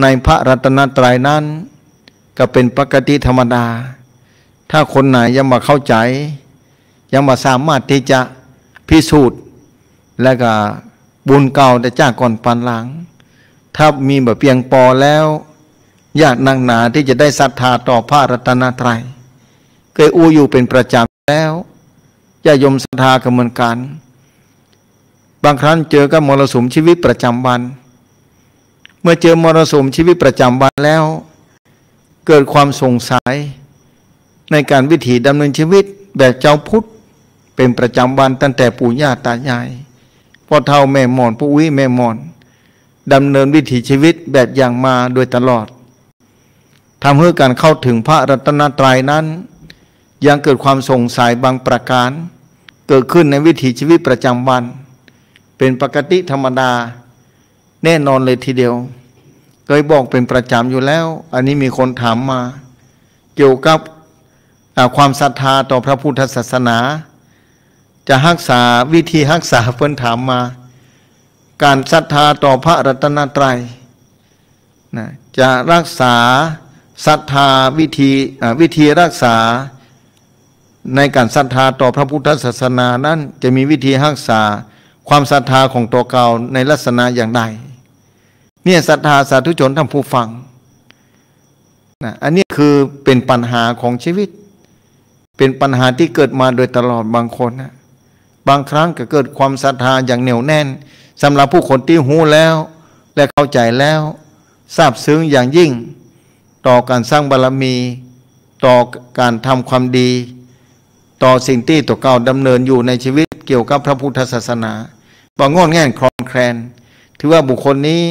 ในพระรัตนตรัยนั้น ก็เป็นปกติธรรมดา ถ้าคนไหนยังมาเข้าใจ ยังมาสามารถที่จะพิสูจน์ และก็บุญเก่าแต่จ้าก่อนปันหลัง ถ้ามีแบบเพียงปอแล้วยากนักหนาที่จะได้ศรัทธาต่อพระรัตนตรัยเคยอู้อยู่เป็นประจำแล้วญาโยมศรัทธาก็เหมือนกัน บางครั้งเจอกับมรสุมชีวิตประจำวัน มื่อเจอมรสุมชีวิตประจำวันแล้ว เกิดความสงสัย ในการวิถีดำเนินชีวิตแบบเจ้าพุทธเป็นประจำวันตั้งแต่ปู่ย่าตายายพ่อเท่าแม่หมอนปู่วิแม่หมอนดำเนินวิถีชีวิตแบบอย่างมาโดยตลอดทำให้การเข้าถึงพระรัตนตรัยนั้น ยังเกิดความสงสัยบางประการ เกิดขึ้นในวิถีชีวิตประจำวัน เป็นปกติธรรมดา แน่นอนเลยทีเดียวเคยบอกเป็นประจำอยู่แล้ว อันนี้มีคนถามมา เกี่ยวกับความศรัทธาต่อพระพุทธศาสนา จะรักษาวิธีรักษาเพิ่นถามมา การศรัทธาต่อพระรัตนตรัยนะจะรักษาศรัทธาวิธีวิธีรักษาในการศรัทธาต่อพระพุทธศาสนานั้นจะมีวิธีรักษาความศรัทธาของตัวเก่าในลักษณะอย่างใด เนี่ยศรัทธาสาธุชนท่านผู้ฟังนะอันนี้คือเป็นปัญหาของชีวิต เป็นปัญหาที่เกิดมาโดยตลอดบางคนนะบางครั้งก็เกิดความศรัทธาอย่างเหนียวแน่นสำหรับผู้คนที่หูแล้ว และเข้าใจแล้วทราบซึ้งอย่างยิ่ง ต่อการสร้างบารรมี ต่อการทำความดี ต่อสิ่งที่ตัวเก่าดำเนินอยู่ในชีวิตเกี่ยวกับพระพุทธศาสนาบางงอนแง่นคลอนแคลนถือว่าบุคคลนี้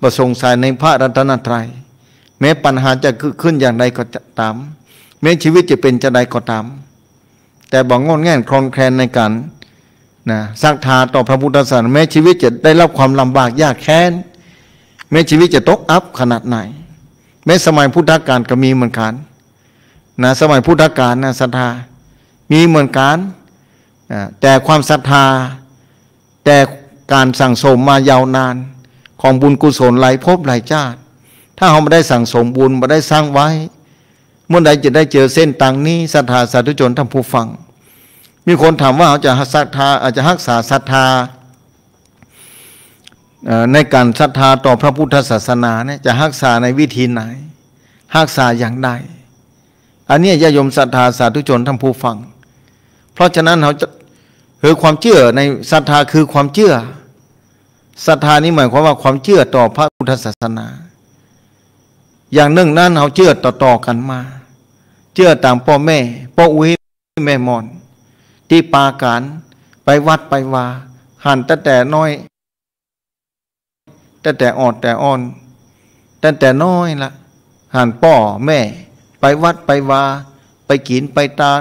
ประสงค์สายในพระรัตนตรัย แม้ปัญหาจะขึ้นอย่างใดก็ตาม แม้ชีวิตจะเป็นจะใดก็ตาม แต่บางงอนแง่นคลอนแคลนในการนะสักทาต่อพระพุทธศาสนาแม้ชีวิตจะได้รับความลำบากยากแค้นแม้ชีวิตจะตกอัพขนาดไหน แม้สมัยพุทธกาลก็มีเหมือนกันนะสมัยพุทธกาลนะศรัทธามีเหมือนกันแต่ความศรัทธาแต่การสั่งสมมายาวนาน ของบุญกุศลหลายภพหลายชาติ ถ้าเราไม่ได้สั่งสมบุญไม่ได้สร้างไว้ เมื่อใดจะได้เจอเส้นตังนี้ศรัทธาสาธุชนท่านผู้ฟัง มีคนถามว่าเขาจะศรัทธาอาจจะรักษาศรัทธาในการศรัทธาต่อพระพุทธศาสนาเนี่ยจะรักษาในวิธีไหนรักษาอย่างใดอันนี้ญาโยมศรัทธาสาธุชนท่านผู้ฟัง เพราะฉะนั้นเขาจะคือความเชื่อในศรัทธาคือความเชื่อ ศรัทธานี้หมายความว่าความเชื่อต่อพระพุทธศาสนา อย่างหนึ่งนั้นเขาเชื่อต่อๆกันมา เชื่อตามพ่อแม่พ่ออุ้ยแม่มอน ที่ปาการไปวัดไปวาหันตั้งแต่น้อยตั้งแต่อ่อนแต่อ่อนตั้งแต่น้อยละหันป่อแม่ ไปวัดไปวา ไปกินไปตาน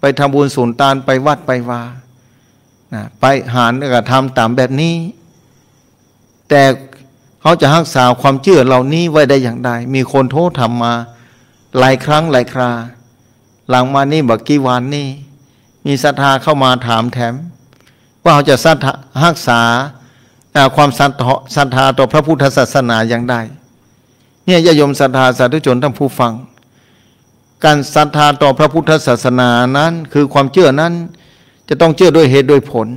ไปทำบุญสูนตานไปวัดไปวานะไปหารก็ทำตามแบบนี้ แต่เขาจะรักษาความเชื่อเหล่านี้ไว้ได้อย่างไรมีคนโทษทำมา หลายครั้งหลายครา หลังมานี่บักกี่วันนี่ มีศรัทธาเข้ามาถามแถม ว่าเขาจะรักษาความศรัทธาต่อพระพุทธศาสนาอย่างใดเนี่ยญาโยมศรัทธาสาธุชนท่านผู้ฟัง การศรัทธาต่อพระพุทธศาสนานั้น คือความเชื่อนั้น จะต้องเชื่อด้วยเหตุด้วยผล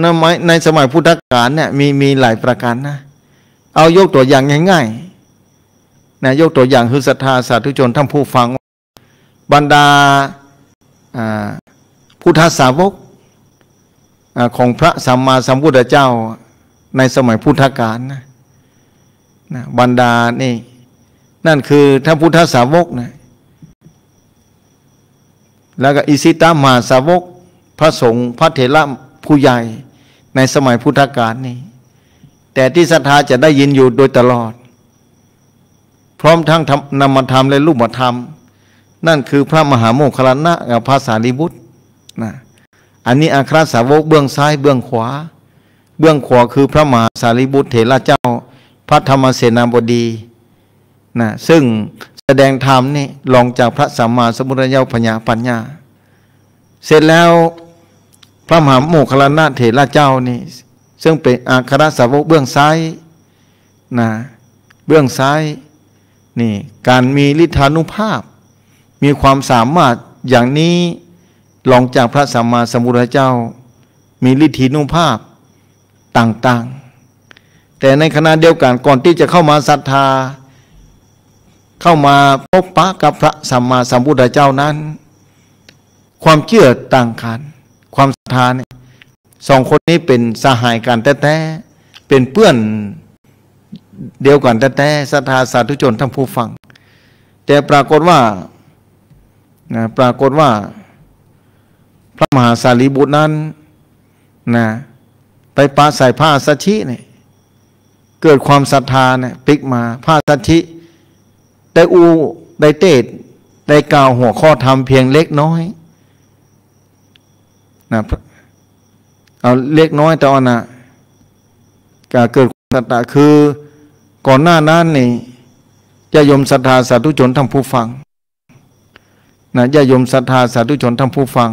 ในในสมัยพุทธกาลเนี่ยมีมีหลายประการนะ เอายกตัวอย่างง่ายๆนะยกตัวอย่างคือศรัทธาสาธุชนท่านผู้ฟัง บรรดาพุทธสาวกของพระสัมมาสัมพุทธเจ้าในสมัยพุทธกาลนะนะบรรดานี่นั่นคือท่านพุทธสาวกนะแล้วก็อิสิตามาสาวก พระสงฆ์พระเถระผู้ใหญ่ ในสมัยพุทธกาลนี่แต่ที่ศรัทธาจะได้ยินอยู่โดยตลอด พร้อมทั้งนำมาทำและรูปมาทำนั่นคือพระมหาโมคคลานะกับพระสารีบุตรนะอันนี้อาคราสาวกเบื้องซ้ายเบื้องขวา เบื้องขวาคือพระมหาสารีบุตรเถระเจ้า พระธรรมเสนาบดีนะซึ่งแสดงธรรมนี่ลองจากพระสัมมาสัมพุทธเจ้าพญาปัญญา เสร็จแล้ว พระมหาโมคคลานะเถระเจ้านี่ ซึ่งเป็นอาครสาวกเบื้องซ้ายนะเบื้องซ้ายนี่การมีฤทธานุภาพ มีความสามารถอย่างนี้ลองจากพระสัมมาสัมพุทธเจ้า มีฤทธินุภาพต่างๆ แต่ในขณะเดียวกันก่อนที่จะเข้ามาศรัทธา เข้ามาพบปะกับพระสัมมาสัมพุทธเจ้านั้น ความเชื่อต่างกัน ความศรัทธาเนี่ยสองคนนี้เป็นสหายกันแท้ๆเป็นเพื่อนเดียวกันแท้ๆศรัทธาสาธุชนทั้งผู้ฟัง แต่ปรากฏว่านะปรากฏว่า พระมหาสารีบุตรนั้นนะไปปาใส่ผ้าสัชิเนี่ยเกิดความศรัทธาเนี่ยปิกมาผ้าสัชิได้อูได้เตดได้กล่าวหัวข้อธรรมเพียงเล็กน้อย นะเอาเล็กน้อยแต่ว่านะกเกิดศรัทธาคือก่อนหน้านั้นนี่จะยมศรัทธาสาธุชนทั้งผู้ฟังนะญาโยมศรัทธาสาธุชนทั้งผู้ฟัง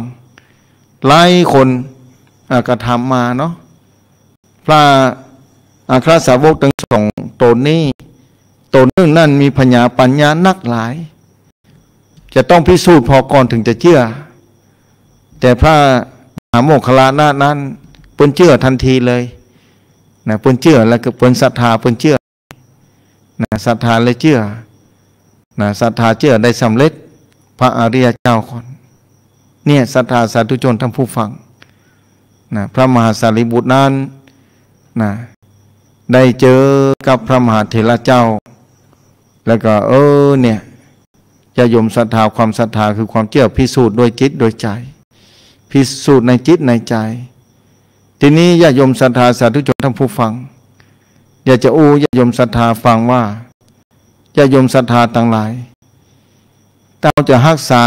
หลายคนกระทำมาเนาะพระอาคราสาวกทั้งสองตนนี้ตนนึงนั่นมีปัญาปัญญานักหลาย จะต้องพิสูจน์พอก่อนถึงจะเชื่อ แต่พระ หาโมคคลานานั้นปนเชื่อทันทีเลยนะปนเชื่อแล้วก็ปนศรัทธาปนเชื่อนะศรัทธาเลยเชื่อนะศรัทธาเชื่อได้สำเร็จพระอริยเจ้าคนเนี่ยศรัทธาสาธุชนทั้งผู้ฟังนะพระมหาสารีบุตรนั้นนะได้เจอกับพระมหาเถระเจ้า แล้วก็เออเนี่ยจะยมศรัทธาความศรัทธาคือความเชื่อพิสูจน์โดยจิตโดยใจ พิสูจน์ในจิตในใจ ทีนี้ญาโยมศรัทธาสาธุชนทั้งผู้ฟัง อยากจะอู้ญาโยมศรัทธาฟังว่าญาโยมศรัทธาต่างหลายเราจะรักษา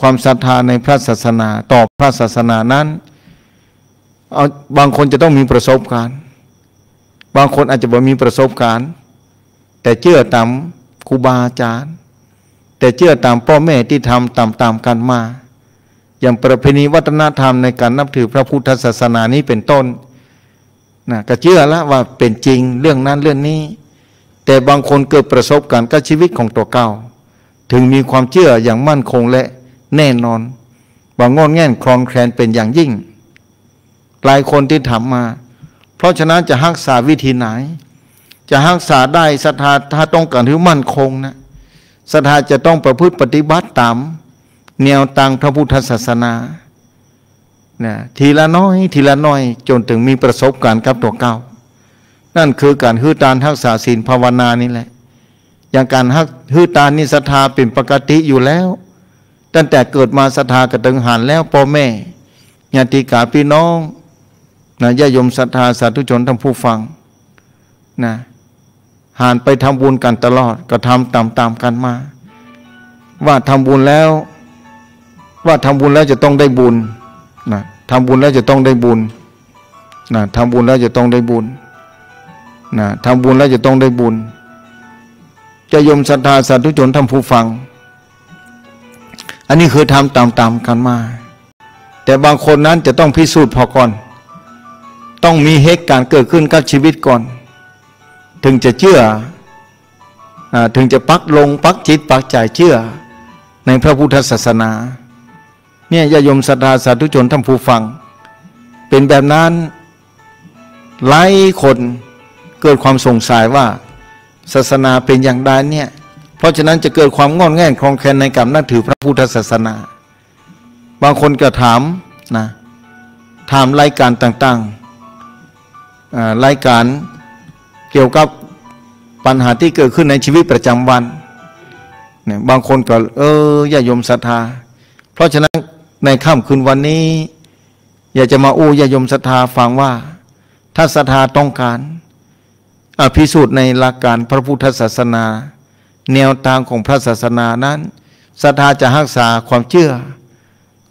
ความศรัทธาในพระศาสนาต่อพระศาสนานั้นเอาบางคนจะต้องมีประสบการณ์ บางคนอาจจะบ่มีประสบการณ์ แต่เชื่อตามครูบาอาจารย์ แต่เชื่อตามพ่อแม่ที่ทำตามตามกันมา อย่างประเพณีวัฒนธรรมในการนับถือพระพุทธศาสนานี้เป็นต้นนะก็เชื่อล้วว่าเป็นจริงเรื่องนั้นเรื่องนี้ แต่บางคนเกิดประสบการณ์กับชีวิตของตัวเก่า ถึงมีความเชื่ออย่างมั่นคงและแน่นอน บางงอนแง่นคลอนแคลนเป็นอย่างยิ่ง หลายคนที่ถามมา เพราะฉะนั้นจะรักษาวิธีไหน จะรักษาได้ศรัทธาถ้าต้องการที่มั่นคงนะศรัทธาจะต้องประพฤติปฏิบัติตาม แนวทางพระพุทธศาสนานะทีละน้อยทีละน้อย จนถึงมีประสบการณ์กับตัวเก่านั่นคือการฮือตานทักษาศีลภาวนานี่แหละ อย่างการฮักฮือตานิศรัทธาเป็นปกติอยู่แล้ว ตั้งแต่เกิดมาศรัทธากระตึงหันแล้วพ่อแม่ญาติกาพี่น้องนะญาโยมศรัทธาสาธุชนทั้งผู้ฟังนะหานไปทำบุญกันตลอดก็ทำตามตามกันมา ว่าทำบุญแล้ว ว่าทำบุญแล้วจะต้องได้บุญนะทำบุญแล้วจะต้องได้บุญนะทำบุญแล้วจะต้องได้บุญนะทำบุญแล้วจะต้องได้บุญ จะยมศรัทธาสาธุชนทำผู้ฟัง อันนี้คือทำตามๆกันมา แต่บางคนนั้นจะต้องพิสูจน์พอก่อน ต้องมีเหตุการณ์เกิดขึ้นกับชีวิตก่อน ถึงจะเชื่ออถึงจะปักลงปักจิตปักใจเชื่อในพระพุทธศาสนา เนี่ยญาโยมศรัทธาสาธุชนทำผู้ฟัง เป็นแบบนั้นหลายคนเกิดความสงสัยว่าศาสนาเป็นอย่างใดเนี่ยเพราะฉะนั้นจะเกิดความงอนแง่นคลองแคลนในการนับถือพระพุทธศาสนา บางคนก็ถามนะถามรายการต่างๆรายการเกี่ยวกับปัญหาที่เกิดขึ้นในชีวิตประจำวันเนี่ยบางคนก็เอออย่ายมศรัทธา เพราะฉะนั้น ในค่ำคืนวันนี้ อยากจะมาอู้ยายมศรัทธาฟังว่า ถ้าศรัทธาต้องการอภิสูจน์ในหลักการพระพุทธศาสนา แนวทางของพระศาสนานั้นศรัทธาจะรักษาความเชื่อ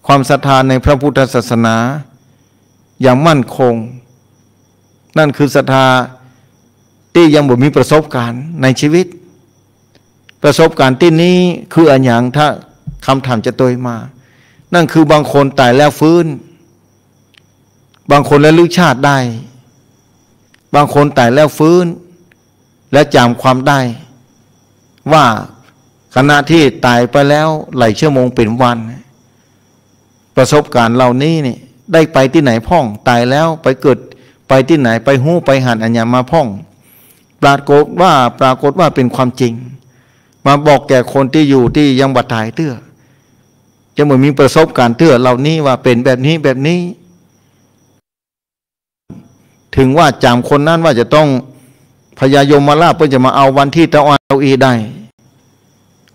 ความศรัทธาในพระพุทธศาสนา อย่างมั่นคง นั่นคือศรัทธาที่ยังบ่มีประสบการณ์ในชีวิต ประสบการณ์ที่นี้คืออันอย่างถ้าคำถามจะตัวมา นั่นคือบางคนตายแล้วฟื้น บางคนแล้วลึกชาติได้ บางคนตายแล้วฟื้น และจำความได้ ว่าขณะที่ตายไปแล้วหลายชั่วโมงเป็นวัน ประสบการณ์เหล่านี้นี่ได้ไปที่ไหนพ่อง ตายแล้วไปเกิดไปที่ไหนไปหู้ไปหันอัญญามาพ่อง ปรากฏว่าปรากฏว่าเป็นความจริง มาบอกแก่คนที่อยู่ที่ยังบัตายเตื้อ จะเหมือนมีประสบการณ์เตื้อเหล่านี้ว่าเป็นแบบนี้แบบนี้ ถึงว่าจำคนนั้นว่าจะต้องพญายมมาลาเพื่อจะมาเอาวันที่ตะวันเอาอีได้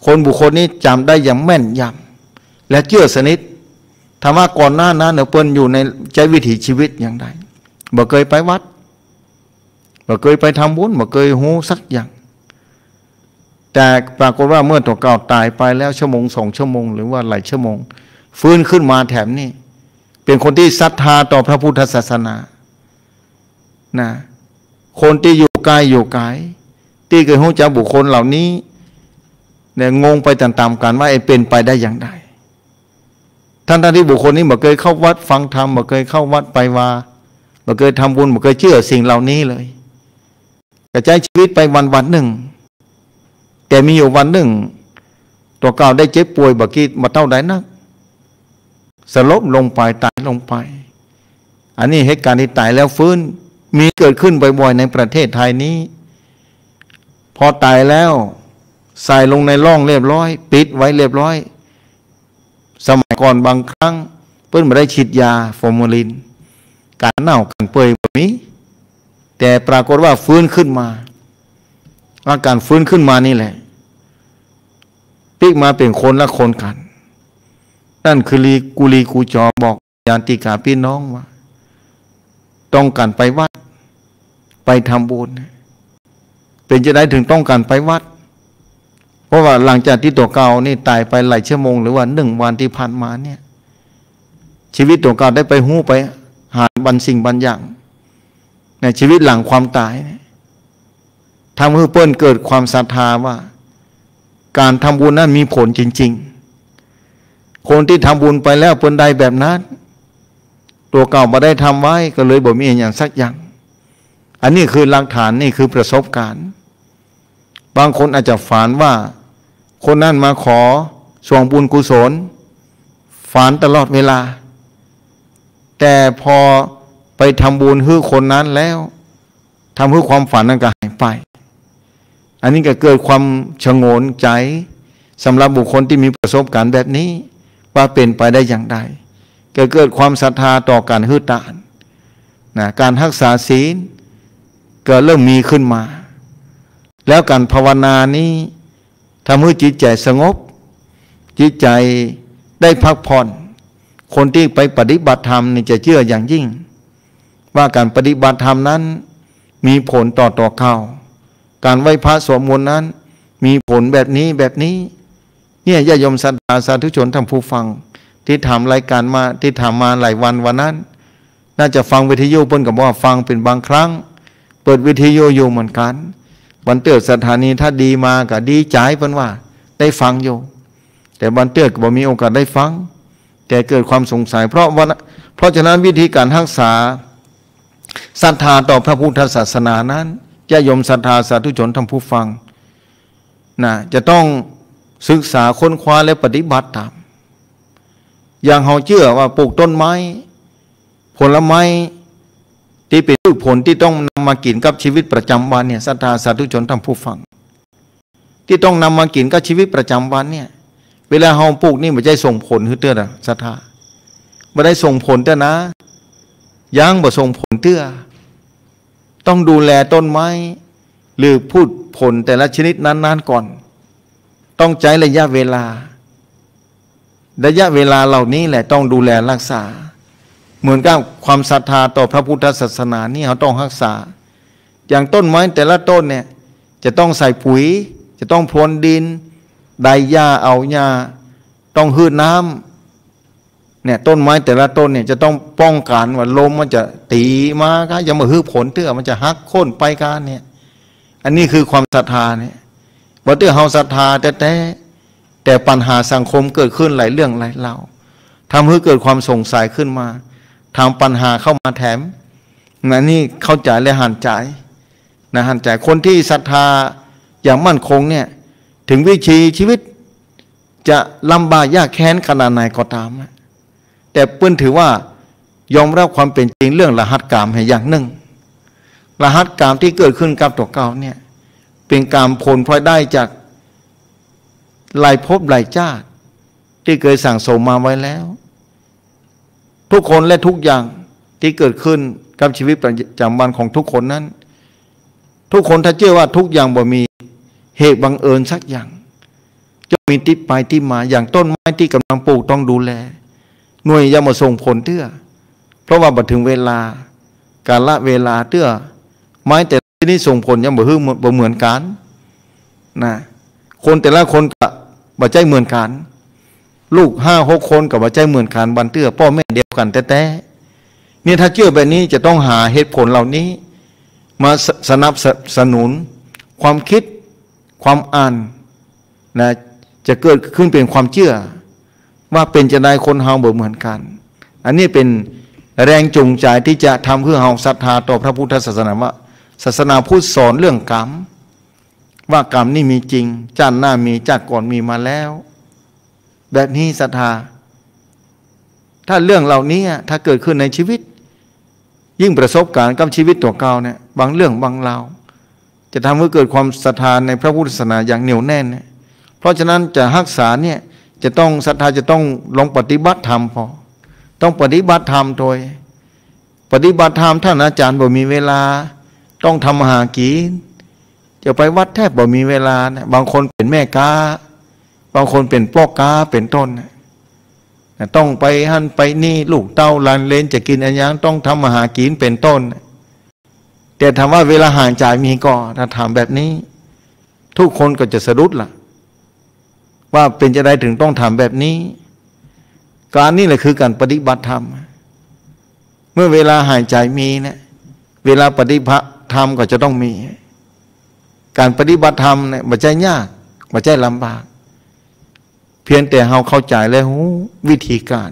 คนบุคคลนี้จำได้อย่างแม่นยำและเชื่อสนิทธรรมะก่อนหน้านั้นเปิ้นอยู่ในใจวิถีชีวิตอย่างไรบ่เคยไปวัดบ่เคยไปทำบุญบ่เคยหูสักอย่าง แต่ปรากฏว่าเมื่อตัวเก่าตายไปแล้วชั่วโมงสองชั่วโมง หรือว่าหลายชั่วโมง ฟื้นขึ้นมาแถมนี่ เป็นคนที่ศรัทธาต่อพระพุทธศาสนานะคนที่อยู่กายอยู่กาย ที่เคยหูจักบุคคลเหล่านี้เนี่ยงงไปตามๆกันว่าไอ้เป็นไปได้อย่างไรท่านท่านที่บุคคลนี้บ่เคยเข้าวัดฟังธรรมบ่เคยเข้าวัดไปว่าบ่เคยทำบุญบ่เคยเชื่อสิ่งเหล่านี้เลยกระจายชีวิตไปวันวันหนึ่ง แต่มีอยู่วันหนึ่ง ตัวเก่าได้เจ็บป่วยบ่กี้มาเท่าใดนัก สลบลงไปตายลงไป อันนี้เหตุการณ์ที่ตายแล้วฟื้น มีเกิดขึ้นบ่อยๆในประเทศไทยนี้ พอตายแล้วใส่ลงในร่องเรียบร้อย ปิดไว้เรียบร้อย สมัยก่อนบางครั้ง เพิ่นไม่ได้ฉีดยาฟอร์มาลิน การเน่าการเปื่อยแบบนี้แต่ปรากฏว่าฟื้นขึ้นมา อาการฟื้นขึ้นมานี่แหละปิกมาเป็นคนละคนกัน นั่นคือลีกุลีกูจอบอกยานติกาพี่น้องว่า ต้องการไปวัด ไปทำบุญเป็นจะได้ถึงต้องการไปวัด เพราะว่าหลังจากที่ตัวเก่านี่ตายไปหลายชั่วโมง หรือว่าหนึ่งวันที่ผ่านมาเนี่ย ชีวิตตัวเก่าได้ไปหู้ไปหาบันสิ่งบันอย่าง ในชีวิตหลังความตายเนี่ย ทำให้เปิ้นเกิดความศรัทธาว่า การทำบุญนั้นมีผลจริง ๆ คนที่ทำบุญไปแล้วเปิ้นใดแบบนั้น ตัวเก่ามาได้ทำไว้ก็เลยบอกมีอย่างสักอย่าง อันนี้คือหลักฐานนี่คือประสบการณ์ บางคนอาจจะฝันว่า คนนั้นมาขอส่วงบุญกุศลฝันตลอดเวลา แต่พอไปทำบุญให้คนนั้นแล้วทำให้ความฝันนั้นก็หายไป อันนี้ก็เกิดความชงนใจสำหรับบุคคลที่มีประสบการณ์แบบนี้ ว่าเป็นไปได้อย่างไรก็เกิดความศรัทธาต่อการฮือตานนะการรักษาศีลก็เริ่มมีขึ้นมา แล้วการภาวนานี้ทำให้จิตใจสงบ จิตใจได้พักผ่อน คนที่ไปปฏิบัติธรรมนี่จะเชื่ออย่างยิ่ง ว่าการปฏิบัติธรรมนั้นมีผลต่อต่อเขา การไหว้พระสวดมนต์นั้น มีผลแบบนี้แบบนี้ เนี่ยญาโยมสัตยาสาธุชนทำผู้ฟัง ที่ทำรายการมาที่ทำมาหลายวันวันนั้น น่าจะฟังวิทยุเปิ้นกับว่าฟังเป็นบางครั้ง เปิดวิทยุอยู่เหมือนกันบันเติดสถานีถ้าดีมาก็ดีใจเพิ่นว่า ได้ฟังอยู่ แต่บันเติดก็บ่มีโอกาสได้ฟัง แต่เกิดความสงสัย เพราะว่าเพราะฉะนั้นวิธีการรักษาศรัทธาต่อพระพุทธศาสนานั้น ญาโยมศรัทธาสาธุชนทำผู้ฟังนะจะต้องศึกษาค้นคว้าและปฏิบัติตาม อย่างเขาเชื่อว่าปลูกต้นไม้ ผลไม้ที่เป็นผลที่ต้องนำมากินกับชีวิตประจำวันเนี่ยศรัทธาสาธุชนทำผู้ฟัง ที่ต้องนำมากินกับชีวิตประจำวันเนี่ย เวลาเฮาปลูกนี่ไม่ใช่ส่งผลคือเตื้อนะศรัทธาไม่ได้ส่งผลเตือนะยังบ่ส่งผลเตื้อ ต้องดูแลต้นไม้ หรือพูดผลแต่ละชนิดนั้น ๆก่อน ต้องใช้ระยะเวลา ระยะเวลาเหล่านี้แหละต้องดูแลรักษา เหมือนกับความศรัทธาต่อพระพุทธศาสนานี่เขาต้องรักษา อย่างต้นไม้แต่ละต้นเนี่ยจะต้องใส่ปุ๋ย จะต้องพรวนดิน ไดหญ้าเอาหญ้า ต้องหืดน้ำ เนี่ยต้นไม้แต่ละต้นเนี่ยจะต้องป้องกันว่าลมมันจะตีมาก็อย่ามาหื้อผลเตื้อมันจะหักโค่นไปกันเนี่ยอันนี้คือความศรัทธาเนี่ยว่าเตื้อเฮาศรัทธาแต่แต่แต่ปัญหาสังคมเกิดขึ้นหลายเรื่องหลายเล่าทำให้เกิดความสงสัยขึ้นมาทำปัญหาเข้ามาแถมนะนี่เข้าใจและหันใจนะหันใจคนที่ศรัทธาอย่างมั่นคงเนี่ยถึงวิชีชีวิตจะลำบากยากแค้นขนาดไหนก็ตามนะ แต่เปิ้นถือว่ายอมรับความเป็นจริงเรื่องรหัสกรรมให้อย่างหนึ่ง รหัสกรรมที่เกิดขึ้นกับตัวเก่าเนี่ยเป็นกรรมผลพลอยได้จากหลายภพหลายชาติที่เคยสั่งสมมาไว้แล้ว ทุกคนและทุกอย่างที่เกิดขึ้นกับชีวิตประจำวันของทุกคนนั้น ทุกคนถ้าเชื่อว่าทุกอย่างบ่มีเหตุบังเอิญสักอย่างจะมีติดไปที่มาอย่างต้นไม้ที่กำลังปลูกต้องดูแล หน่วยยามาส่งผลเตื้อเพราะว่าบัดถึงเวลา การละเวลาเตื้อไม้แต่ที่นี้ส่งผลยังบ่ฮึ่งบ่เหมือนกันนะคนแต่ละคนกับบ่ใจเหมือนกันลูกห้าหกคนกับบ่ใจเหมือนกันบันเตื้อพ่อแม่เดียวกันแต่แต่เนี่ยถ้าเชื่อแบบนี้จะต้องหาเหตุผลเหล่านี้ มาสนับสนุน ความคิดความอ่านนะจะเกิดขึ้นเป็นความเชื่อ ว่าเป็นจะได้คนเฮาเหมือนกัน อันนี้เป็นแรงจูงใจที่จะทำเพื่อเฮาศรัทธาต่อพระพุทธศาสนาว่า ศาสนาพุทธสอนเรื่องกรรม ว่ากรรมนี่มีจริงจ้านหน้ามีจากก่อนมีมาแล้ว แบบนี้ศรัทธา ถ้าเรื่องเหล่านี้ถ้าเกิดขึ้นในชีวิต ยิ่งประสบการณ์กับชีวิตตัวเก่าเนี่ยบางเรื่องบางราวจะทำให้เกิดความศรัทธาในพระพุทธศาสนาอย่างเหนียวแน่นเนี่ยเพราะฉะนั้นจะรักษาเนี่ย จะต้องศรัทธาจะต้องลงปฏิบัติธรรมพอต้องปฏิบัติธรรมโดยปฏิบัติธรรมท่านอาจารย์บ่มีเวลา ต้องทำหากีนจะไปวัดแทบบ่มีเวลานะบางคนเป็นแม่กาบางคนเป็นพ่อกาเป็นต้นนะต้องไปหันไปนี่ลูกเต้าลานเลนจะกินอันยังต้องทำมาหากินเป็นต้น แต่ถามว่าเวลาห่างจากมีก็ถ้าถามแบบนี้ ทุกคนก็จะสะดุดละ่ะ ว่าเป็นจะได้ถึงต้องทำแบบนี้ การนี้แหละคือการปฏิบัติธรรม เมื่อเวลาหายใจมีเนะี่ยเวลาปฏิบัติธรรมก็จะต้องมี การปฏิบัติธรรมเนี่ยมันใจยากมันใจลำบาก เพียงแต่เราเข้าใจแล้ววิธีการ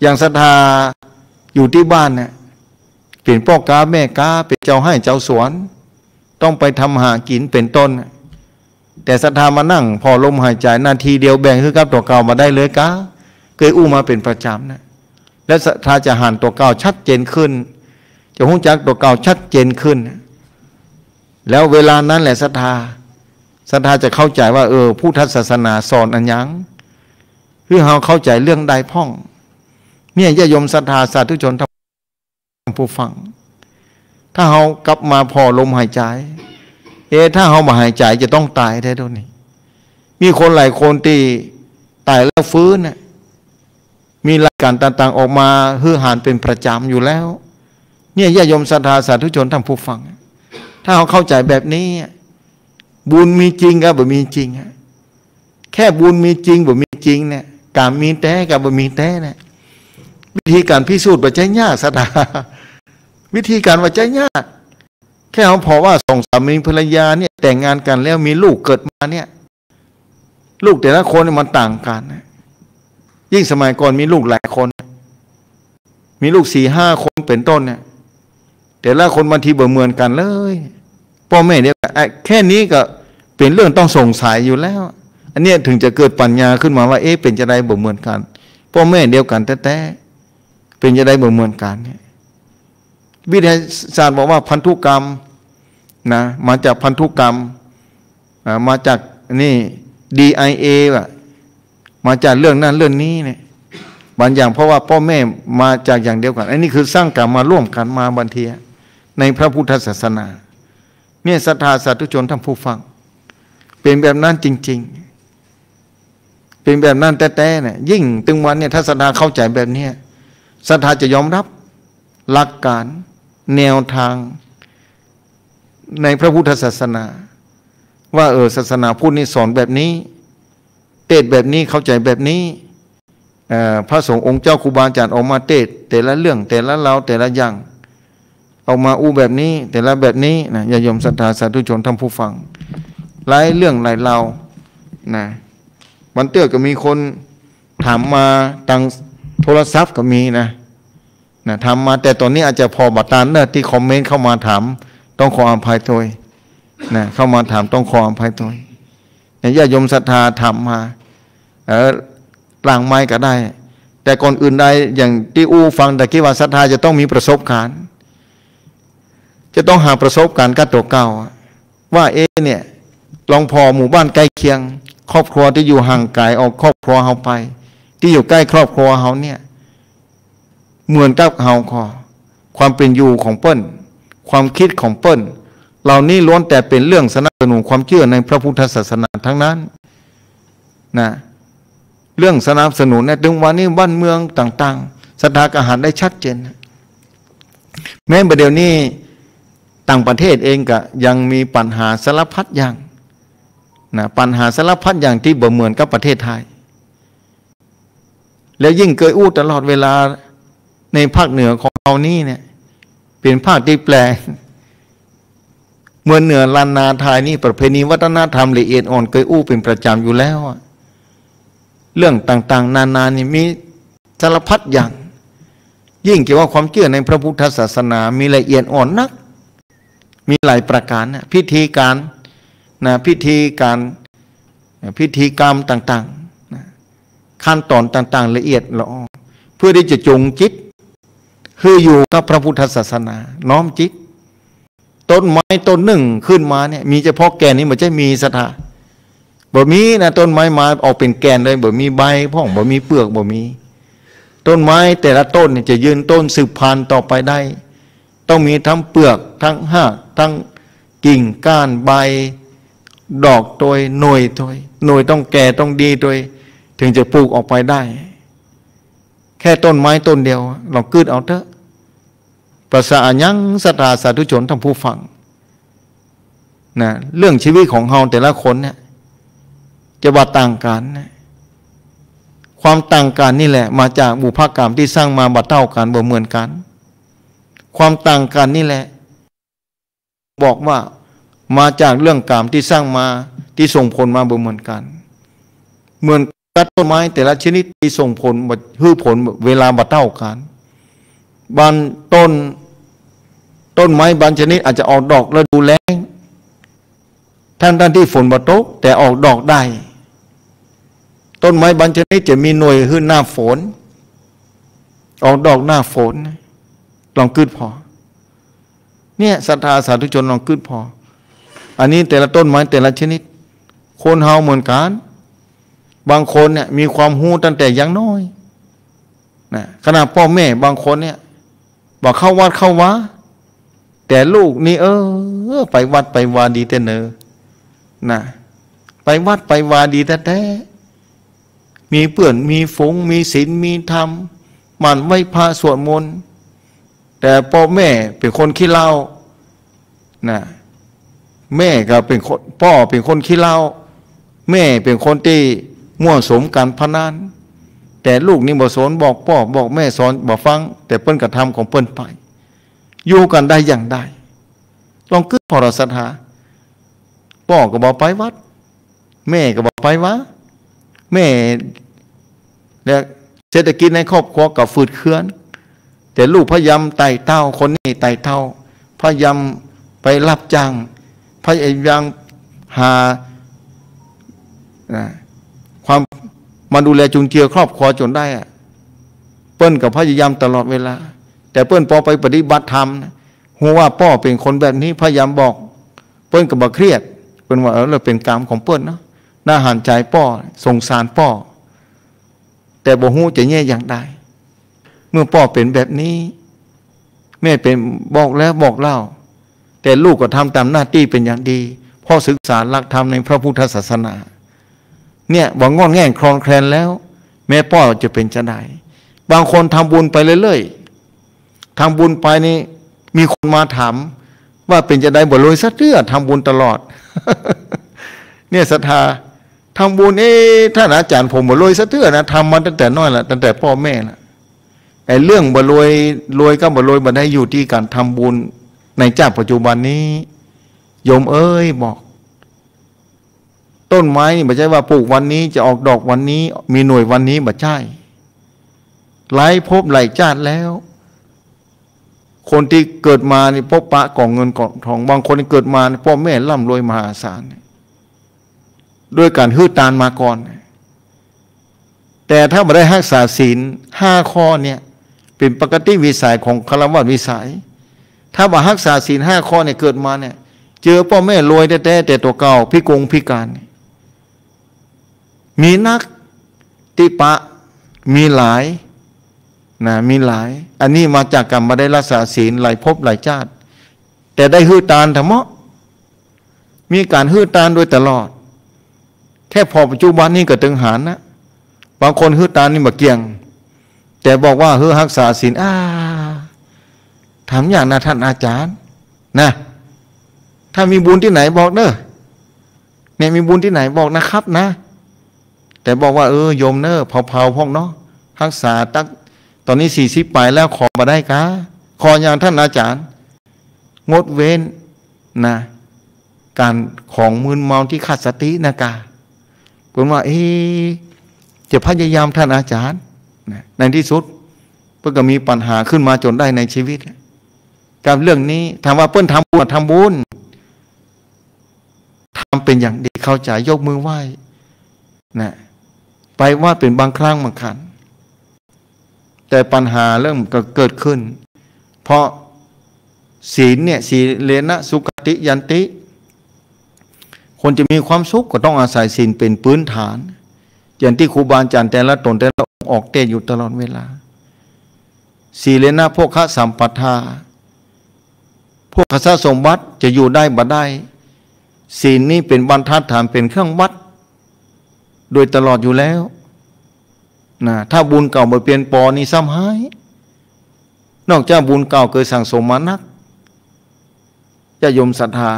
อย่างศรัทธาอยู่ที่บ้านเนี่ยเปลี่ยนพ่อกาแม่กาเป็นเจ้าให้เจ้าสวน ต้องไปทำหากินเป็นต้น แต่ศรัทธามานั่ง พอลมหายใจนาทีเดียวแบ่งคือกับตัวเก่ามาได้เลยกาเคยอู้มาเป็นประจำนะและศรัทธาจะหันตัวเก่าชัดเจนขึ้น จะหูจักตัวเก่าชัดเจนขึ้น แล้วเวลานั้นแหละศรัทธาศรัทธาจะเข้าใจว่า เออผู้ทัศาสนาสอนอันยังคือเราเข้าใจเรื่องใดพ่องเนี่ยญาโยมศรัทธาสาธุชนทำผู้ฟัง ถ้าเรากลับมาพอลมหายใจ เอถ้าเรามาหายใจจะต้องตายได้ด้วยนี่มีคนหลายคนที่ตายแล้วฟื้นมีรายการต่าง ๆ ออกมาฮือหานเป็นประจำอยู่แล้ว เนี่ยญาโยมศรัทธาสาธุชนท่านผู้ฟัง ถ้าเขาเข้าใจแบบนี้ บุญมีจริงกับบ่มีจริงแค่บุญมีจริงบ่มีจริงเนี่ยการมีแต่กับบ่มีแต่เนี่ยวิธีการพิสูจน์ว่าใจยากศรัทธาวิธีการว่าใจยาก แค่เขาพอว่าสองสามีภรรยาเนี่ยแต่งงานกันแล้วมีลูกเกิดมาเนี่ย ลูกแต่ละคนมันต่างกันยิ่งสมัยก่อนมีลูกหลายคน มีลูกสี่ห้าคนเป็นต้นเนี่ย แต่ละคนบางทีเบื่อเหมือนกันเลยพ่อแม่เนี่ยแค่นี้ก็เป็นเรื่องต้องสงสัยอยู่แล้ว อันนี้ถึงจะเกิดปัญญาขึ้นมาว่า เอ๊ะเป็นจะได้เบื่อเหมือนกันพ่อแม่เดียวกันแต่แต่เป็นจะได้เบื่อเหมือนกันเนี่ย วิทยาศาสตร์บอกว่าพันธุกรรมนะมาจากพันธุกรรมมาจากนี่ DIA อะมาจากเรื่องนั้นเรื่องนี้เนี่ยบางอย่างเพราะว่าพ่อแม่มาจากอย่างเดียวกันอันนี้คือสร้างกรรมมาร่วมกันมาบันเทียในพระพุทธศาสนาเนี่ยศรัทธาสาธุชนท่านผู้ฟัง เป็นแบบนั้นจริง ๆ เป็นแบบนั้นแต่แต่เนี่ยยิ่งตึงวันเนี่ยถ้าศรัทธาเข้าใจแบบนี้ศรัทธาจะยอมรับหลักการ แนวทางในพระพุทธศาสนา ว่าเออศาสนาพุทธนี่สอนแบบนี้เตดแบบนี้เข้าใจแบบนี้พระสงฆ์องค์เจ้าครูบาอาจารย์ออกมาเตดแต่ละเรื่องแต่ละเราแต่ละอย่างออกมาอู้แบบนี้ แต่ละแบบนี้นะอย่ายมศรัทธาสาธุชนท่านผู้ฟังหลายเรื่องหลายเรานะวันเตื้อก็มีคนถามมาทางโทรศัพท์ก็มีนะ นะทำมาแต่ตอนนี้อาจจะพอบัตรานเนอที่คอมเมนต์เข้ามาถาม ต้องขออภัยตัวนะเข้ามาถามต้องขออภัยตัวเนี่ยญาติโยมศรัทธาทำมาเออกลางไม้ก็ได้ แต่ก่อนอื่นใดอย่างที่อู้ฟังแต่คิดว่าศรัทธาจะต้องมีประสบการณ์ จะต้องหาประสบการณ์กับตัวเก่าว่าเอเนี่ยลองพอหมู่บ้านใกล้เคียง ครอบครัวที่อยู่ห่างไกลออกครอบครัวเฮาไป ที่อยู่ใกล้ครอบครัวเฮาเนี่ย เหมือนกับเฮาคอความเป็นอยู่ของเปิ้ลความคิดของเปิ้ลเหล่านี้ล้วนแต่เป็นเรื่องสนับสนุนความเชื่อในพระพุทธศาสนาทั้งนั้นนะเรื่องสนับสนุนเนี่ยถึงวันนี้บ้านเมืองต่างๆสถานอาหารได้ชัดเจน แม้ประเดี๋ยวนี้ต่างประเทศเองก็ยังมีปัญหาสารพัดอย่างนะปัญหาสารพัดอย่างที่บ่เหมือนกับประเทศไทย แล้วยิ่งเกิดอู้ตลอดเวลา ในภาคเหนือของเรานี่เนี่ย เป็นภาคที่แปลกเมื่อเหนือลานนาไทยนี่ประเพณีวัฒนธรรมละเอียดอ่อนเคยอู้เป็นประจำอยู่แล้วเรื่องต่าง ๆ นานานี่มีสารพัดอย่าง ยิ่งเกี่ยวกับความเชื่อในพระพุทธศาสนา มีละเอียดอ่อนนัก มีหลายประการนะพิธีการนะพิธีการพิธีกรรมต่างๆนะขั้นตอนต่าง ๆ ละเอียดละออเพื่อที่จะจงจิต คืออยู่กับพระพุทธศาสนา น้อมจิต ต้นไม้ต้นหนึ่งขึ้นมาเนี่ย มีเฉพาะแกนนี้มันจะมีสถาบ่มีนะต้นไม้มาออกเป็นแกนเลยบ่มีใบพ่องบ่มีเปลือกบ่มี ต้นไม้แต่ละต้นเนี่ยจะยืนต้นสืบพันธุ์ต่อไปได้ ต้องมีทั้งเปลือกทั้งหากทั้งกิ่งก้านใบ ดอกตัวหน่วยตัวหน่วยต้องแก่ต้องดีตัวถึงจะปลูกออกไปได้ ค่ต้นไม้ต้นเดียวลองกืดเอาเถอะภาษายังสตาสาธุชนทั้งผู้ฟังนะเรื่องชีวิตของเฮาแต่ละคนเนี่ยจะว่าต่างกันนะความต่างกันนี่แหละ มาจากบุพกรรมที่สร้างมาบัดเท่ากันบ่เหมือนกัน ความต่างกันนี่แหละ บอกว่ามาจากเรื่องกรรมที่สร้างมาที่ส่งผลมาบ่เหมือนกัน เหมือน ตัดต้นไม้แต่ละชนิดที่ส่งผลฮือผลเวลาบัดเท่ากันบางต้นต้นไม้บางชนิดอาจจะออกดอกแล้วดูแล้งท่านท่านที่ฝนบัตกแต่ออกดอกได้ ต้นไม้บางชนิดจะมีหน่วยขึ้นหน้าฝน ออกดอกหน้าฝน ลองคืดพอ เนี่ยศรัทธาสาธุชนลองคืดพอ อันนี้แต่ละต้นไม้แต่ละชนิด คนเฮาเหมือนกัน บางคนเนี่ยมีความหูตั้งแต่ยังน้อยนะขณะพ่อแม่บางคนเนี่ย บอกเข้าวัดเข้าวะแต่ลูกนี่เออ ไปวัดไปวาดีแต่เนอนะไปวัดไปวาดีแต่แท้มีเปื่อนมีฝงมีศีลมีธรรมมันไม่พาสวดมนต์แต่พ่อแม่เป็นคนขี้เล่านะแม่ก็เป็นคนพ่อเป็นคนขี้เล่า แม่เป็นคนที่ มั่วสมการพนันแต่ลูกนี่บ่สนบอกพ่อบอกแม่สอนบอกฟัง แต่เปิ้นกระทำของเปิ้นไปอยู่กันได้อย่างใดลองขึ้นพอรศรัทธาพ่อก็บอกไปวัด แม่ก็บอกไปวะแม่เนี่ยเศรษฐกิจในครอบครัวกับฝืดเคือน แต่ลูกพยายามไต่เต้าคนนี้ไต่เต้าพยายามไปรับจ้างพยายามหาควา มมาดูแลจุนเจือครอบครัวจนได้อะเปิ้นกับพยายามตลอดเวลา แต่เปิ้นพอไปปฏิบัติธรรมหัวว่าพ่อเป็นคนแบบนี้พยายามบอก เปิ้นกับบ่เครียดเปิ้นว่าเออเราเป็นกรรมของเปิ้นเนาะน่าหันใจพ่อสงสารพ่อ แต่บ่ฮู้จะแย่อย่างใดเมื่อพ่อเป็นแบบนี้ แม่เป็นบอกแล้วบอกเล่า แต่ลูกก็ทำตามหน้าที่เป็นอย่างดีพ่อศึกษาหลักธรรมในพระพุทธศาสนา เนี่ยบอกงอนแง่งคลอนแคลนแล้ว แม่พ่อจะเป็นจะได้บางคนทำบุญไปเรื่อยๆทำบุญไปนี่ มีคนมาถาม ว่าเป็นจะได้บ่รวยสักเตื้อทำบุญตลอด เนี่ยศรัทธาทำบุญเอ๊ท่านอาจารย์ผมบ่รวยสักเตื้อนะทำมาตั้งแต่น้อยละตั้งแต่พ่อแม่ละไอ้เรื่องบ่รวยรวยก็บ่รวยบ่ได้อยู่ที่การทำบุญในเจ้าปัจจุบันนี้โยมเอ้ยบอก ต้นไม้นี่ไม่ใช่ว่าปลูกวันนี้จะออกดอกวันนี้ มีหน่วยวันนี้ไม่ใช่ไล่พบไหลจาดแล้ว คนที่เกิดมานี่พบปะกองเงินกองทองบางคนเกิดมาพ่อแม่ร่ำรวยมหาศาลด้วยการฮื้อตานมาก่อน แต่ถ้ามาได้รักษาศีลห้าข้อเนี่ยเป็นปกติวิสัยของคารวะวิสัย ถ้าบ่รักษาศีลห้าข้อเนี่ยเกิดมาเนี่ย เจอพ่อแม่รวยแต่แต่ตัวเก่าพิกงพิการ มีนักติปะมีหลายนะมีหลาย อันนี้มาจากกรรมมาได้รักษาศีลหลายภพหลายชาติ แต่ได้ฮือตานธรรมะมีการฮือตานโดยตลอด แค่พอปัจจุบันนี้ก็ตึงหารนะบางคนฮือตานนี่มาเกี่ยง แต่บอกว่าฮือรักษาศีลอ้าทำอย่างนะท่านอาจารย์ นะ ถ้ามีบุญที่ไหนบอกเนอะเนี่ยมีบุญที่ไหนบอกนะครับ นะ แต่บอกว่าเออโยมเนอะเผาๆพวกเนาะรักษาตั้งตอนนี้สี่สิบปลายแล้วขอมาได้กะขออย่างท่านอาจารย์ งดเว้นนะ การของมืนเมาที่ขาดสตินะกาผมว่า เอ๊จะพยายามท่านอาจารย์นะในที่สุดเพื่อก็มีปัญหาขึ้นมาจนได้ในชีวิตกับเรื่องนี้ถามว่าเปิ้นทำบุญทำบุญทำเป็นอย่างดีเข้าใจยกมือไหว้นะ ไปว่าเป็นบางครั้งบางครั้งแต่ปัญหาเริ่มก็เกิดขึ้น เพราะศีลเนี่ยศีเลนะสุกติยันติ คนจะมีความสุขก็ต้องอาศัยศีลเป็นพื้นฐาน อย่างที่ครูบาอาจารย์แต่ละตนแต่ละออกเตะอยู่ตลอดเวลาศีเลนะพวกข้าสัมปทา พวกข้าสมบัติจะอยู่ได้บ่ได้ศีลนี้เป็นบรรทัดฐานเป็นเครื่องวัด โดยตลอดอยู่แล้วนะถ้าบุญเก่ามาเปลี่ยนปอนี่ซ้ำหาย นอกจากบุญเก่าเกิดสั่งสมมานักจะยมศรัทธา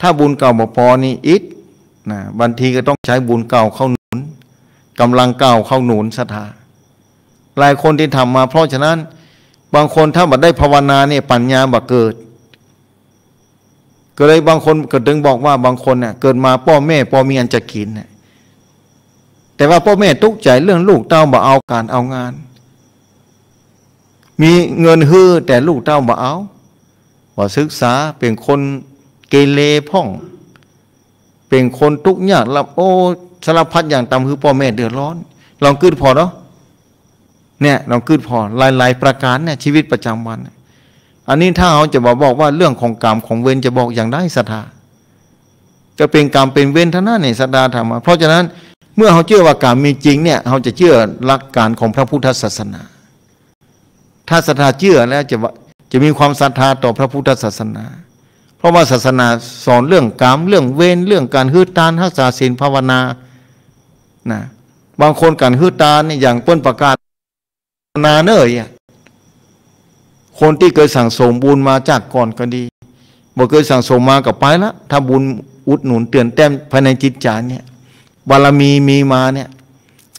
ถ้าบุญเก่ามาปอนี่อิดนะบางทีก็ต้องใช้บุญเก่าเข้าหนุนกำลังเก่าเข้าหนุนศรัทธาหลายคนที่ทำมาเพราะฉะนั้น บางคนถ้าบัดได้ภาวนาเนี่ยปัญญาบัเกิด ก็เลยบางคนก็ถึงบอกว่าบางคนเนี่ยเกิดมาพ่อแม่พอมีอันจะกินเนี่ยแต่ว่าพ่อแม่ทุกข์ใจเรื่องลูกเต้าบ่เอาการเอางาน มีเงินฮือแต่ลูกเต้าบ่เอาบ่ศึกษาเป็นคนเกเรพ่อง เป็นคนทุกข์ยากรับโอ้สารพัดอย่างตามคือพ่อแม่เดือดร้อน ลองคืดพอเนาะเนี่ยลองคืดพอหลาย ๆ ประการเนี่ยชีวิตประจำวัน อันนี้ถ้าเขาจะบอกบอกว่าเรื่องของกรรมของเวรจะบอกอย่างได้ศรัทธาก็เป็นกรรมเป็นเวรท่านั้นในศรัทธาธรรมเพราะฉะนั้นเมื่อเขาเชื่อว่ากรรมมีจริงเนี่ยเขาจะเชื่อหลักการของพระพุทธศาสนา ถ้าศรัทธาเชื่อแล้วจะจะมีความศรัทธาต่อพระพุทธศาสนา เพราะว่าศาสนาสอนเรื่องกรรมเรื่องเวรเรื่องการฮืดตานรักษาศีลภาวนานะบางคนการฮืดตานนี่อย่างเปิ้นประกาศนาเนย คนที่เคยสั่งสมบุญมาจากก่อนก็ดีบ่เคยสั่งสมมากับไปละถ้าบุญอุดหนุนเตือนแต้มภายในจิตใจเนี่ยบารมีมีมาเนี่ย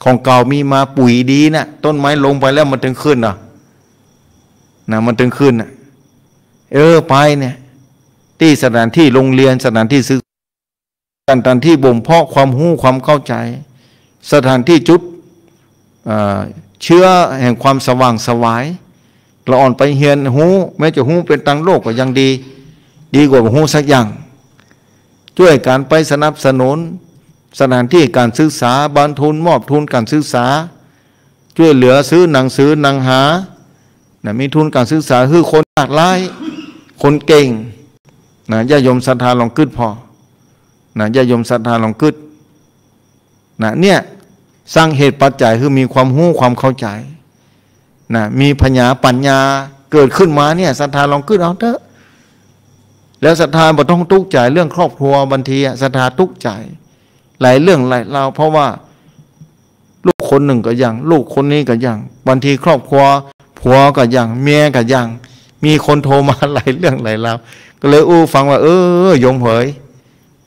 ของเก่ามีมาปุ๋ยดีนะี่ยต้นไม้ลงไปแล้วมันถึงขึ้นอะนะมันถึงขึ้นอะเออไปเนี่ย ที่สถานที่โรงเรียนสถานที่ซื้อสถานที่บ่มเพาะความหู้ความเข้าใจ สถานที่จุดเชื้อแห่งความสว่างสวาย เราอ่อนไปเฮียนหูแม้จะหูเป็นตังโลกก็ยังดี ดีกว่าหูสักอย่าง ช่วยการไปสนับสนุน สถานที่การศึกษาบรรทุนมอบทุนการศึกษา ช่วยเหลือซื้อหนังสือหนังหานะมีทุนการศึกษาคือคนหลากหลาย คนเก่งนะญาโยมศรัทธาลองกึดพอนะญาโยมศรัทธาลองกึดนะเนี่ยสร้างเหตุปัจจัยคือมีความหู้ความเข้าใจ นะมีปัญาปัญญาเกิดขึ้นมาเนี่ยศรัทธาลองกึดเอาเถอะแล้วศรัทธาบ่ต้องทุกข์ใจเรื่องครอบครัวบางทีศรัทธาทุกข์ใจ หลายเรื่องหลายราวเพราะว่า ลูกคนหนึ่งก็อย่างลูกคนนี้ก็อย่างบางทีครอบครัวผัวก็อย่างเมียก็อย่างมีคนโทรมาหลายเรื่องหลายราวก็เลยอู้ฟังว่า เออยมเหย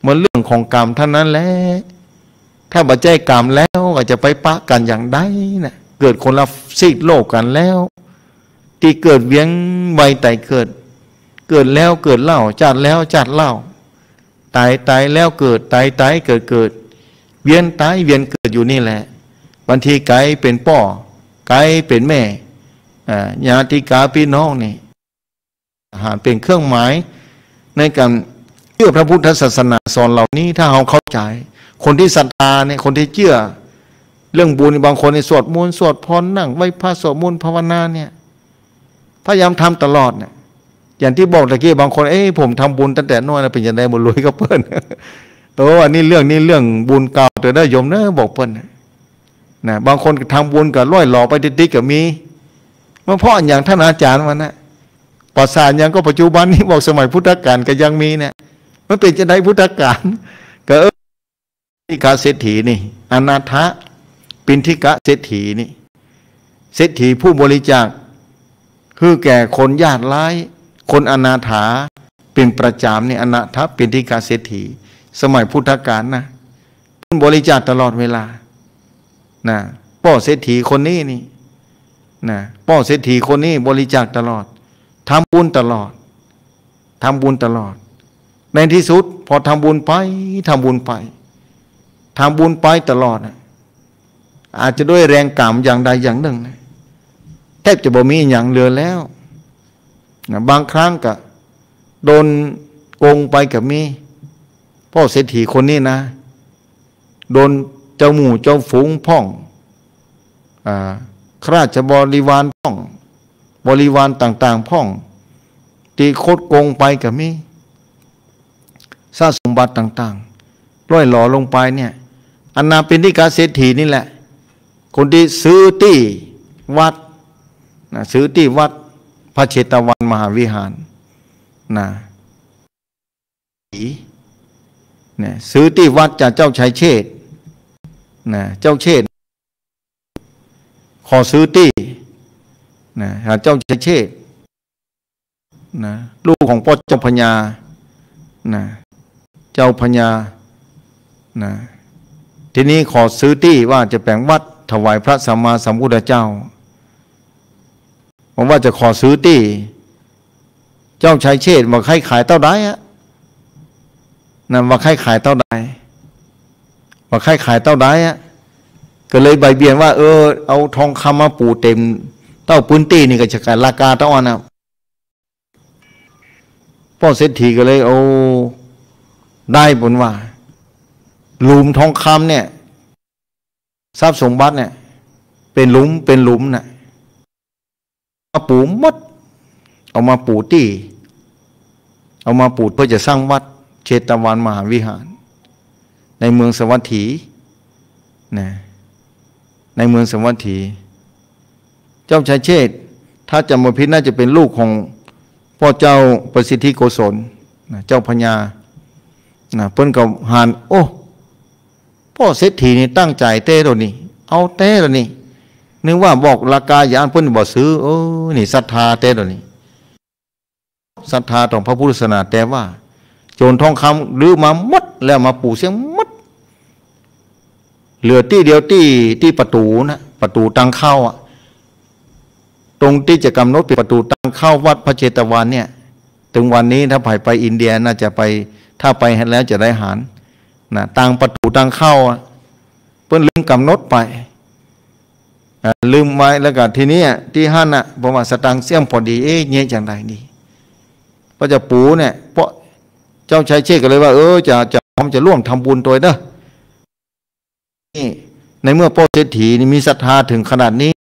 มันเรื่องของกรรมท่านนั้นแหละถ้าบัจใจกรรมแล้วก็จะไปปะกันอย่างใดนะ เกิดคนละซีกโลกกันแล้ว ที่เกิดเวียงใบไตเกิด เกิดแล้วเกิดเล่าจัดแล้วจัดเล่าตายตายแล้วเกิดตายตายเกิดเกิด เวียนตายเวียนเกิดอยู่นี่แหละบางทีไก่เป็นป่อไก่เป็นแม่ญาติกาพี่น้องนี่อาหารเป็นเครื่องหมาย ในการเชื่อพระพุทธศาสนาสอนเหล่านี้ถ้าเราเข้าใจ คนที่ศรัทธาเนี่ยคนที่เชื่อ เรื่องบุญบางคนในสวดมนต์สวดพรนั่งไหว้พระสวดมนต์ภาวนาเนี่ยพยายามทำตลอดเนี่ยอย่างที่บอกตะกี้บางคนเอ้ผมทำบุญตั้งแต่น้อยนะเป็นยังไงบุญรวยก็เพิ่นแต่ว่านี่เรื่องนี้เรื่องบุญเก่าแต่ได้ยมเนอะบอกเพิ่นนะบางคนทำบุญกับร้อยหล่อไปติดๆกับมีเมื่อพ่ออย่างท่านอาจารย์มันนะปราสาทยังก็ปัจจุบันนี้บอกสมัยพุทธกาลก็ยังมีเนี่ยมันเป็นจะได้พุทธกาลก็เออที่กาเศรษฐีนี่อนาถะ ปินทิกะเศรษฐีนี่เศรษฐีผู้บริจาค คือแก่คนญาติร้าย คนอนาถาเป็นประจามนี่อนาถะปินทิกาเศรษฐี สมัยพุทธกาลนะบริจาคตลอดเวลานะป้อเศรษฐีคนนี้นี่นะป้อเศรษฐีคนนี้บริจาคตลอดทำบุญตลอดทำบุญตลอด ในที่สุด พอทำบุญไปทำบุญไปทำบุญไปตลอด อาจจะด้วยแรงกรรมอย่างใดอย่างหนึ่งแทบจะบ่มีอย่างเหลือแล้วนะบางครั้งก็โดนโกงไปกับมีพ่อเศรษฐีคนนี้นะ โดนเจ้าหมู่เจ้าฝูงพ่องอข้าราชบริวารพ่อง บริวารต่าง ๆ พ่อง ตีโคดโกงไปกับมีสร้างสมบัติต่าง ๆ ร้อยหล่อลงไปเนี่ยอันนาเป็นที่กาเศรษฐีนี่แหละ คนที่ซื้อที่วัดนะซื้อที่วัดพระเชตวันมหาวิหารนะนะซื้อที่วัดจากเจ้าชายเชษนะเจ้าเชษขอซื้อที่นะเจ้าชายเชษนะลูกของพ่อเจ้าพญานะเจ้าพญานะทีนี้ขอซื้อที่ว่าจะแปลงวัด ถวายพระสัมมาสัมพุทธเจ้าผมว่าจะขอซื้อที่เจ้าชายเชษบอกให้ขายเท่าใดอะนั่นว่าให้ขายเท่าใดว่าให้ขายเท่าใดอะก็เลยใบเบียนว่า เออ เอาทองคำมาปูเต็ม เต้าปืนตีนี่ก็จะการราคาเท่านะพ่อเศรษฐีก็เลย เอาได้ผลว่าลุมทองคำเนี่ย ทรัพย์สมบัติเนี่ย เป็นหลุมเป็นหลุมนะ่ะมาปูมัดเอามาปูตี้ เอามาปูดเพื่อจะสร้างวัดเชตวันมหาวิหาร ในเมืองสวัสถีนะในเมืองสวัสถีเจ้าชายเชษถ้าจำมาพิษน่าจะเป็นลูกของพ่อเจ้าประสิทธิโกศลนะเจ้าพญานะเพิ่นกับหานโอ้ พ่อเศรษฐีนี่ตั้งใจเต้ตัวนี้ เอาเต้ตัวนี้นึกว่าบอกราคายานเพิ่นบอกซื้อโอ้นี่ศรัทธาเต้ตัวนี้ศรัทธาต่อพระพุทธศาสนาแต่ว่า โจรทองคำหรือมามัดแล้วมาปูเสียงมัดเหลือที่เดียวที่ที่ประตูนะประตูตังเข้าอะ ตรงที่จะกำหนดป็นประตูตังเข้าวัดพระเจตวันเนี่ย ถึงวันนี้ถ้าไปไปอินเดียน่าจะไปถ้าไปแล้วจะได้หาร นะต่างประตูต่างเข้า เพิ่นลืมกำหนดไปลืมไว้แล้วก็ทีนี้ที่ห้าน่ะบอกว่าสตังเสี่ยมพอดีเอ๊ะเงี้ยจังไรดีพระเจ้าปูเนี่ยเพราะเจ้าชายเชษก็เลยว่า เออจะจะผมจะร่วมทำบุญตัวเนอะนี่ในเมื่อพ่อเศรษฐีนี่มีศรัทธาถึงขนาดนี้